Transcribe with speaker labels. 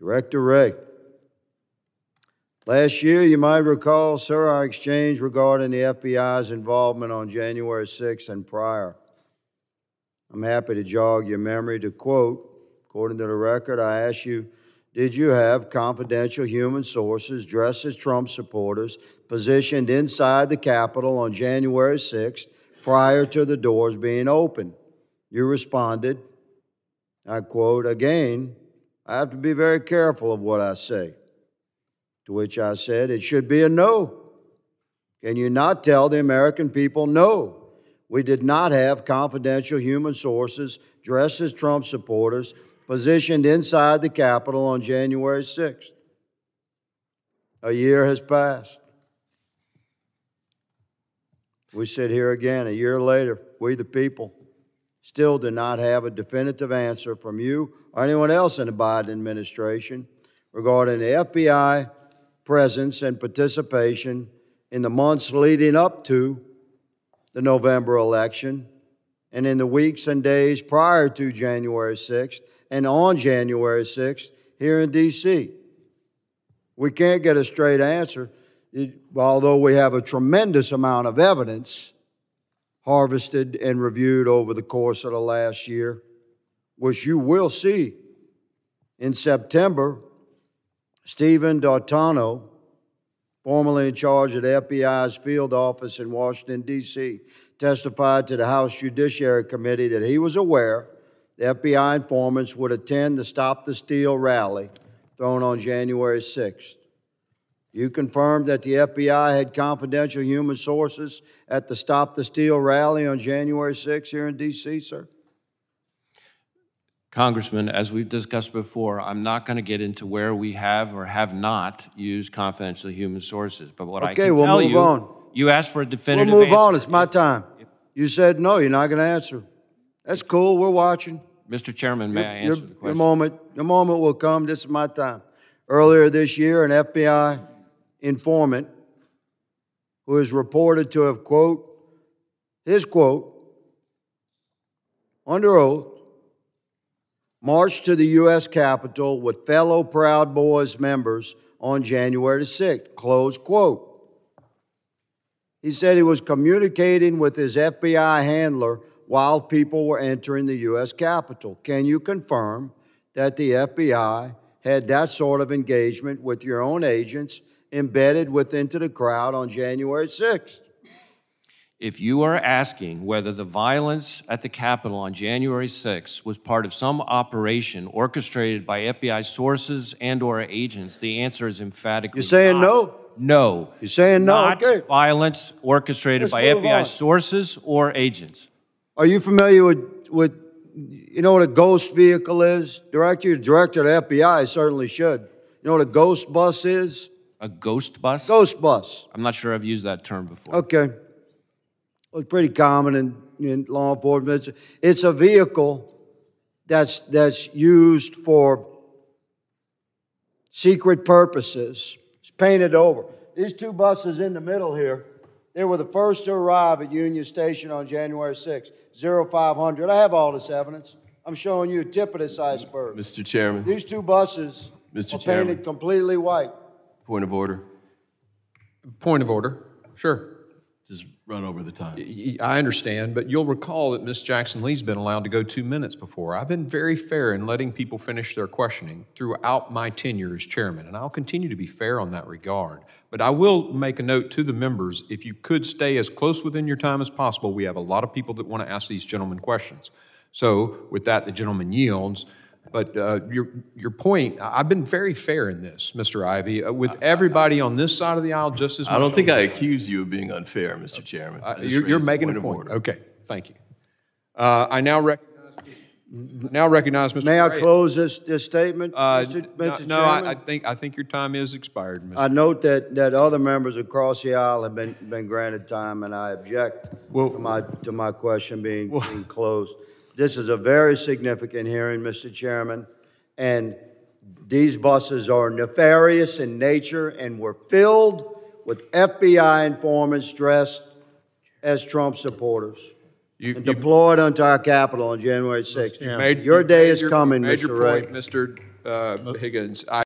Speaker 1: Director Wray. Last year, you might recall, sir, our exchange regarding the FBI's involvement on January 6th and prior. I'm happy to jog your memory to quote, according to the record, I asked you, did you have confidential human sources dressed as Trump supporters positioned inside the Capitol on January 6th prior to the doors being opened? You responded, I quote, again, I have to be very careful of what I say. To which I said, It should be a no. Can you not tell the American people no? We did not have confidential human sources dressed as Trump supporters positioned inside the Capitol on January 6th. A year has passed. We sit here again a year later, we the people still do not have a definitive answer from you or anyone else in the Biden administration regarding the FBI presence and participation in the months leading up to the November election and in the weeks and days prior to January 6th and on January 6th here in D.C. We can't get a straight answer, although we have a tremendous amount of evidence harvested and reviewed over the course of the last year, which you will see in September Steven D'Antuono, formerly in charge of the FBI's field office in Washington, D.C., testified to the House Judiciary Committee that he was aware the FBI informants would attend the Stop the Steal rally thrown on January 6th. You confirmed that the FBI had confidential human sources at the Stop the Steal rally on January 6th here in D.C., sir?
Speaker 2: Congressman, as we've discussed before, I'm not going to get into where we have or have not used confidential human sources. But what I
Speaker 1: Okay,
Speaker 2: can
Speaker 1: we'll
Speaker 2: tell
Speaker 1: move
Speaker 2: you,
Speaker 1: on.
Speaker 2: you asked for a definitive We'll
Speaker 1: move
Speaker 2: answer.
Speaker 1: on. It's my time. You said no, you're not going to answer. That's cool. We're watching.
Speaker 2: Mr. Chairman, may I
Speaker 1: Your-
Speaker 2: answer the
Speaker 1: Your
Speaker 2: question?
Speaker 1: moment, your moment will come. This is my time. Earlier this year, an FBI informant who is reported to have, quote, his quote, under oath, marched to the U.S. Capitol with fellow Proud Boys members on January 6th, close quote. He said he was communicating with his FBI handler while people were entering the U.S. Capitol. Can you confirm that the FBI had that sort of engagement with your own agents embedded within to the crowd on January 6th?
Speaker 2: If you are asking whether the violence at the Capitol on January 6th was part of some operation orchestrated by FBI sources and or agents, the answer is emphatically
Speaker 1: You're saying
Speaker 2: not.
Speaker 1: no?
Speaker 2: No.
Speaker 1: You're saying no?
Speaker 2: Not
Speaker 1: Okay.
Speaker 2: violence orchestrated
Speaker 1: Let's
Speaker 2: by FBI
Speaker 1: on.
Speaker 2: sources or agents.
Speaker 1: Are you familiar with, with you know what a ghost vehicle is? Director, director of the FBI, certainly should. You know what a ghost bus is?
Speaker 2: A ghost bus?
Speaker 1: Ghost bus.
Speaker 2: I'm not sure I've used that term before.
Speaker 1: Okay. Well, it's pretty common in, in law enforcement. It's, it's a vehicle that's, that's used for secret purposes. It's painted over. These two buses in the middle here, they were the first to arrive at Union Station on January 6th, 0500. I have all this evidence. I'm showing you a tip of this iceberg.
Speaker 3: Mr. Chairman,
Speaker 1: These two buses
Speaker 3: Mr.
Speaker 1: are
Speaker 3: Chairman.
Speaker 1: painted completely white.
Speaker 3: Point of order.
Speaker 4: Point of order. Sure.
Speaker 3: Just run over the time.
Speaker 4: I understand, but you'll recall that Ms. Jackson Lee's been allowed to go two minutes before. I've been very fair in letting people finish their questioning throughout my tenure as chairman, and I'll continue to be fair on that regard. But I will make a note to the members, if you could stay as close within your time as possible, we have a lot of people that want to ask these gentlemen questions. So with that, the gentleman yields. But uh, your, your point, I- I've been very fair in this, Mr. Ivey, uh, with everybody on this side of the aisle just as much.
Speaker 3: I don't think I accuse you of being unfair, Mr. Chairman. I
Speaker 4: Uh, You're, you're
Speaker 3: raised
Speaker 4: making a
Speaker 3: of
Speaker 4: point. Okay, thank you. Uh, I now recognize, now recognize Mr.
Speaker 1: May I close this, this statement,
Speaker 4: Uh,
Speaker 1: Mr.
Speaker 4: no-
Speaker 1: Mr.
Speaker 4: No, I, I think, I think your time is expired, Mr.
Speaker 1: I note that, that other members across the aisle have been, been granted time, and I object
Speaker 4: Well-
Speaker 1: to my, to my question being, being closed. This is a very significant hearing, Mr. Chairman, and these buses are nefarious in nature and were filled with FBI informants dressed as Trump supporters
Speaker 4: You-
Speaker 1: and
Speaker 4: you-
Speaker 1: deployed onto our Capitol on January 6th.
Speaker 4: you made-
Speaker 1: Your
Speaker 4: you
Speaker 1: day is coming,
Speaker 4: you made your
Speaker 1: Mr. Wray.
Speaker 4: point, Mr. uh, Higgins. I